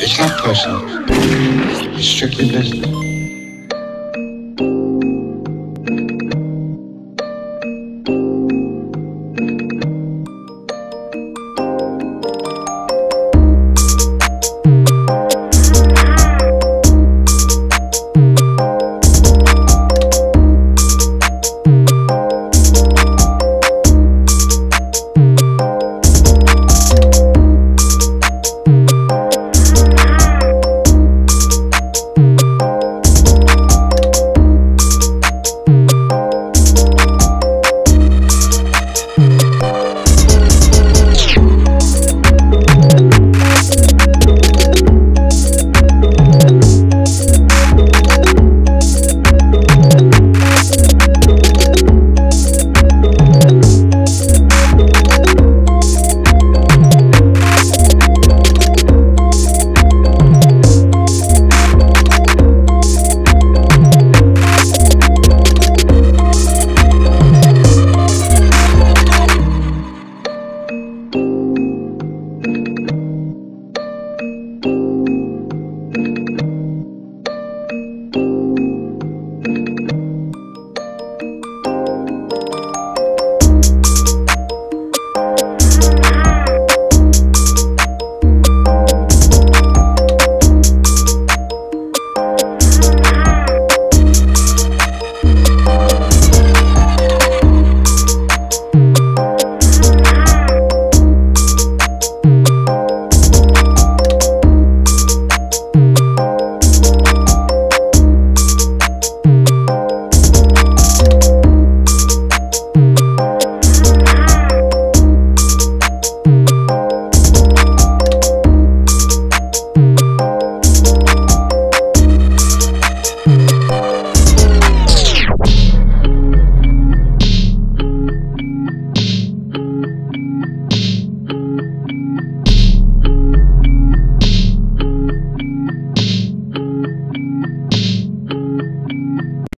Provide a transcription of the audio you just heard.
It's not personal. It's strictly business.